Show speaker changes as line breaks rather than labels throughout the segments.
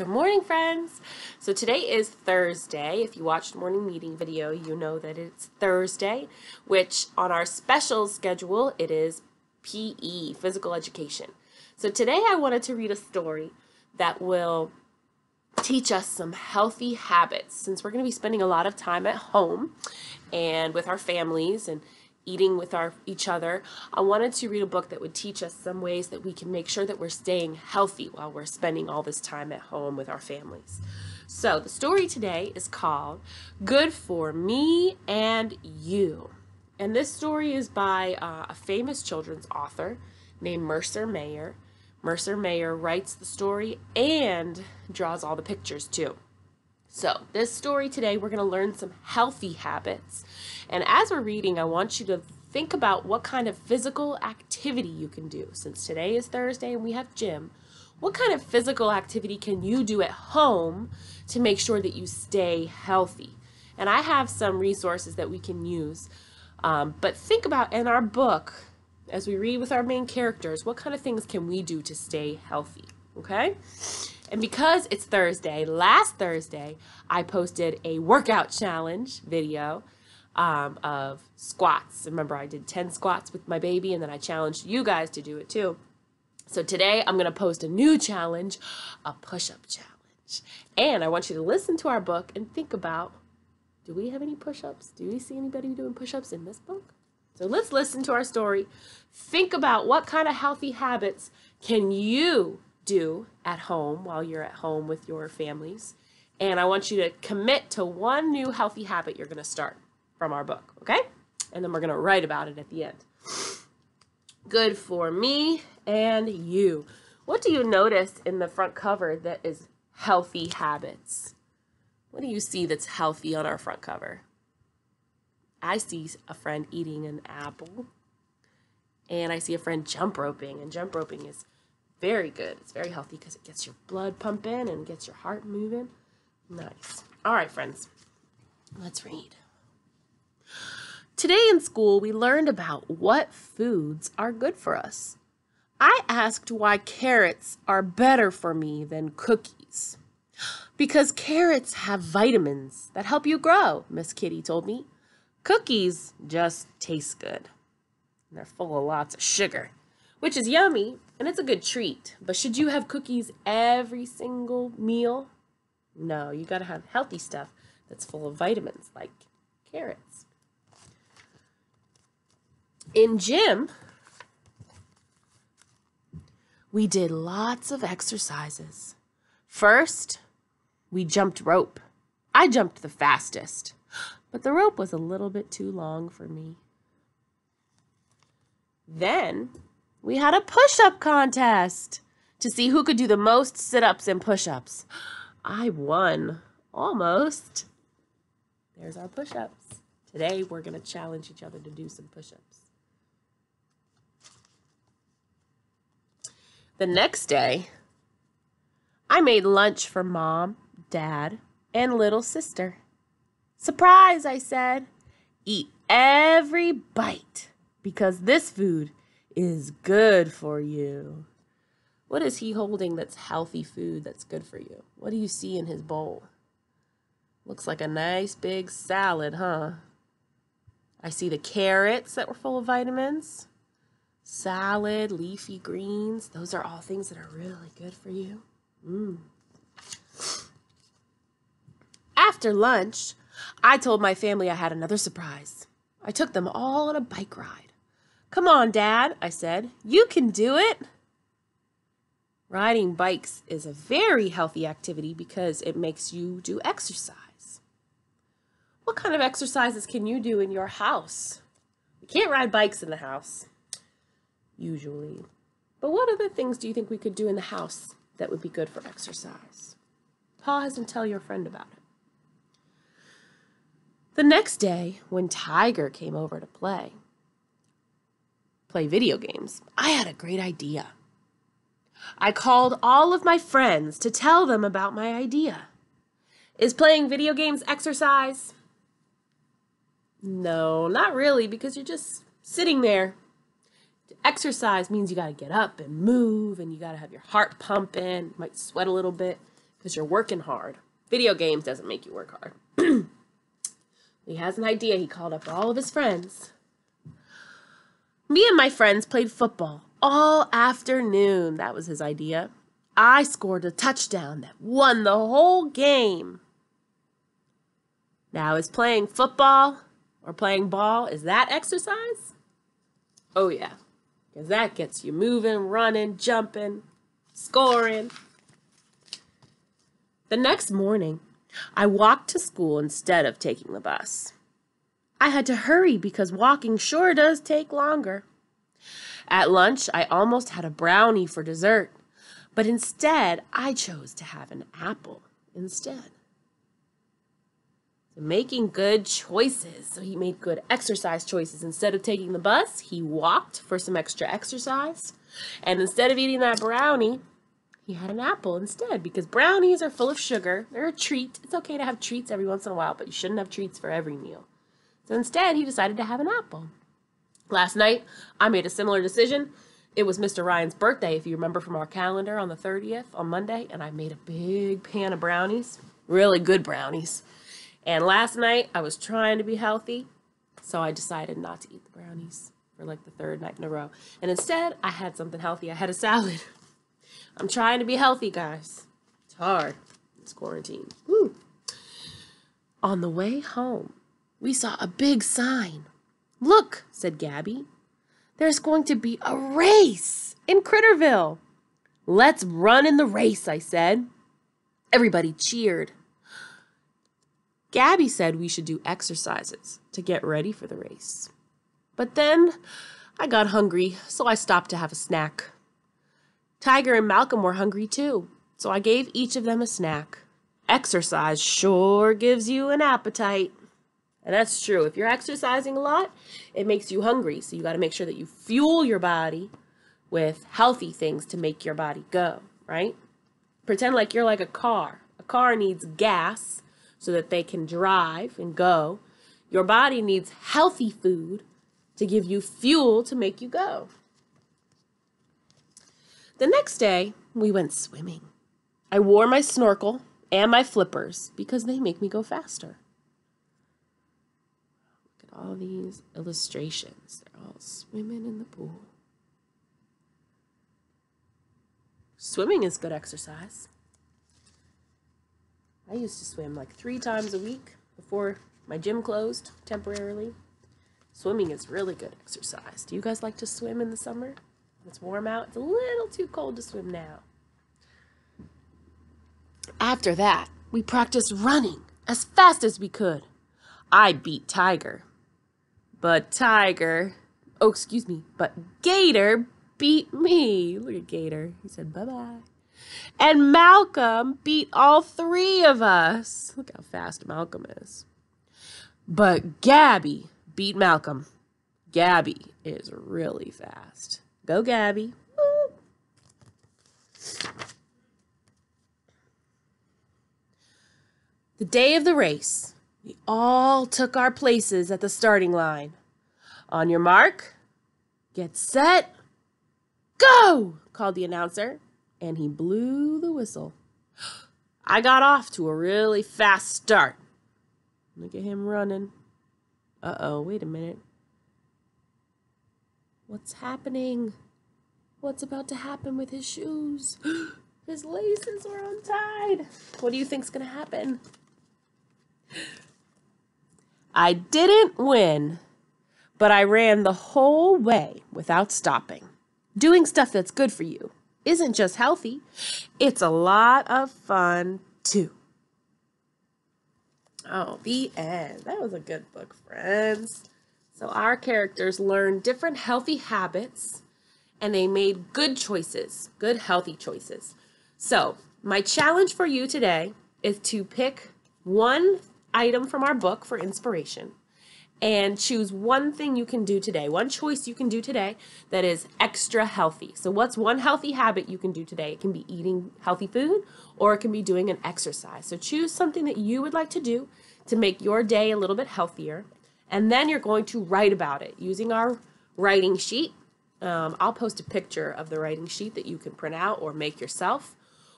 Good morning, friends. So today is Thursday. If you watched morning meeting video, you know that it's Thursday, which on our special schedule, it is PE, physical education. So today I wanted to read a story that will teach us some healthy habits since we're going to be spending a lot of time at home and with our families and eating with our each other, I wanted to read a book that would teach us some ways that we can make sure that we're staying healthy while we're spending all this time at home with our families. So, the story today is called Good for Me and You. And this story is by uh, a famous children's author named Mercer Mayer. Mercer Mayer writes the story and draws all the pictures too. So, this story today, we're going to learn some healthy habits. And as we're reading, I want you to think about what kind of physical activity you can do. Since today is Thursday and we have gym, what kind of physical activity can you do at home to make sure that you stay healthy? And I have some resources that we can use. Um, but think about in our book, as we read with our main characters, what kind of things can we do to stay healthy? Okay? And because it's Thursday, last Thursday, I posted a workout challenge video um, of squats. Remember, I did 10 squats with my baby, and then I challenged you guys to do it too. So today, I'm going to post a new challenge, a push up challenge. And I want you to listen to our book and think about do we have any push ups? Do we see anybody doing push ups in this book? So let's listen to our story. Think about what kind of healthy habits can you do at home while you're at home with your families. And I want you to commit to one new healthy habit you're going to start from our book, okay? And then we're going to write about it at the end. Good for me and you. What do you notice in the front cover that is healthy habits? What do you see that's healthy on our front cover? I see a friend eating an apple. And I see a friend jump roping, and jump roping is very good. It's very healthy because it gets your blood pumping and gets your heart moving. Nice. All right, friends, let's read. Today in school, we learned about what foods are good for us. I asked why carrots are better for me than cookies. Because carrots have vitamins that help you grow, Miss Kitty told me. Cookies just taste good. They're full of lots of sugar which is yummy and it's a good treat. But should you have cookies every single meal? No, you got to have healthy stuff that's full of vitamins like carrots. In gym, we did lots of exercises. First, we jumped rope. I jumped the fastest, but the rope was a little bit too long for me. Then we had a push up contest to see who could do the most sit ups and push ups. I won. Almost. There's our push ups. Today, we're going to challenge each other to do some push ups. The next day, I made lunch for mom, dad, and little sister. Surprise, I said. Eat every bite because this food is good for you. What is he holding that's healthy food that's good for you? What do you see in his bowl? Looks like a nice big salad, huh? I see the carrots that were full of vitamins, salad, leafy greens. Those are all things that are really good for you. Mm. After lunch, I told my family I had another surprise. I took them all on a bike ride. Come on, Dad, I said. You can do it. Riding bikes is a very healthy activity because it makes you do exercise. What kind of exercises can you do in your house? We can't ride bikes in the house, usually. But what other things do you think we could do in the house that would be good for exercise? Pause and tell your friend about it. The next day, when Tiger came over to play, play video games, I had a great idea. I called all of my friends to tell them about my idea. Is playing video games exercise? No, not really, because you're just sitting there. Exercise means you got to get up and move, and you got to have your heart pumping. You might sweat a little bit. because you're working hard. Video games doesn't make you work hard. he has an idea. He called up all of his friends. Me and my friends played football all afternoon. That was his idea. I scored a touchdown that won the whole game. Now, is playing football or playing ball, is that exercise? Oh, yeah. Because that gets you moving, running, jumping, scoring. The next morning, I walked to school instead of taking the bus. I had to hurry because walking sure does take longer. At lunch, I almost had a brownie for dessert, but instead, I chose to have an apple instead. So making good choices. So he made good exercise choices. Instead of taking the bus, he walked for some extra exercise. And instead of eating that brownie, he had an apple instead because brownies are full of sugar. They're a treat. It's okay to have treats every once in a while, but you shouldn't have treats for every meal. So instead, he decided to have an apple. Last night, I made a similar decision. It was Mr. Ryan's birthday, if you remember from our calendar on the 30th on Monday, and I made a big pan of brownies, really good brownies. And last night, I was trying to be healthy, so I decided not to eat the brownies for like the third night in a row. And instead, I had something healthy. I had a salad. I'm trying to be healthy, guys. It's hard. It's quarantine. Woo. On the way home, we saw a big sign. Look, said Gabby. There's going to be a race in Critterville. Let's run in the race, I said. Everybody cheered. Gabby said we should do exercises to get ready for the race. But then I got hungry, so I stopped to have a snack. Tiger and Malcolm were hungry too, so I gave each of them a snack. Exercise sure gives you an appetite. And that's true. If you're exercising a lot, it makes you hungry. So you got to make sure that you fuel your body with healthy things to make your body go, right? Pretend like you're like a car. A car needs gas so that they can drive and go. Your body needs healthy food to give you fuel to make you go. The next day, we went swimming. I wore my snorkel and my flippers because they make me go faster. All these illustrations. They're all swimming in the pool. Swimming is good exercise. I used to swim like three times a week before my gym closed temporarily. Swimming is really good exercise. Do you guys like to swim in the summer? It's warm out. It's a little too cold to swim now. After that, we practiced running as fast as we could. I beat Tiger. But Tiger, oh, excuse me, but Gator beat me. Look at Gator. He said bye bye. And Malcolm beat all three of us. Look how fast Malcolm is. But Gabby beat Malcolm. Gabby is really fast. Go, Gabby. Woo. The day of the race, we all took our places at the starting line. On your mark, get set, go, called the announcer, and he blew the whistle. I got off to a really fast start. Look at him running. Uh oh, wait a minute. What's happening? What's about to happen with his shoes? His laces are untied. What do you think's going to happen? I didn't win, but I ran the whole way without stopping. Doing stuff that's good for you isn't just healthy, it's a lot of fun too. Oh, the end. That was a good book, friends. So, our characters learned different healthy habits and they made good choices, good healthy choices. So, my challenge for you today is to pick one item from our book for inspiration and choose one thing you can do today, one choice you can do today that is extra healthy. So, what's one healthy habit you can do today? It can be eating healthy food or it can be doing an exercise. So, choose something that you would like to do to make your day a little bit healthier. And then you're going to write about it using our writing sheet. Um, I'll post a picture of the writing sheet that you can print out or make yourself.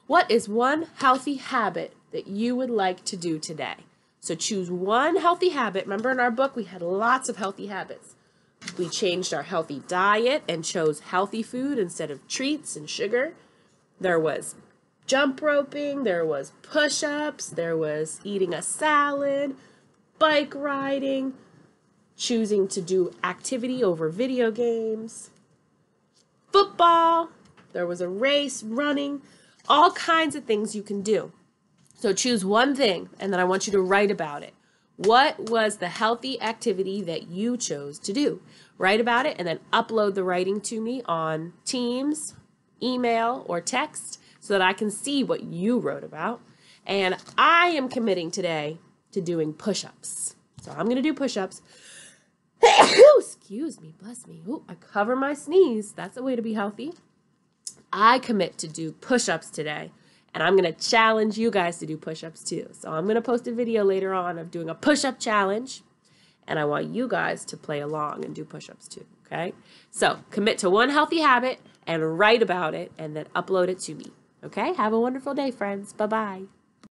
What is one healthy habit that you would like to do today? So choose one healthy habit. Remember in our book, we had lots of healthy habits. We changed our healthy diet and chose healthy food instead of treats and sugar. There was jump roping, there was push ups, there was eating a salad, bike riding, choosing to do activity over video games, football, there was a race, running, all kinds of things you can do. So choose one thing and then I want you to write about it. What was the healthy activity that you chose to do? Write about it and then upload the writing to me on Teams, email, or text so that I can see what you wrote about. And I am committing today to doing push ups. So I'm going to do push ups. Excuse me, bless me. Ooh, I cover my sneeze. That's a way to be healthy. I commit to do push ups today. And I'm going to challenge you guys to do push ups too. So I'm going to post a video later on of doing a push up challenge. And I want you guys to play along and do push ups too. Okay? So commit to one healthy habit and write about it and then upload it to me. Okay? Have a wonderful day, friends. Bye bye.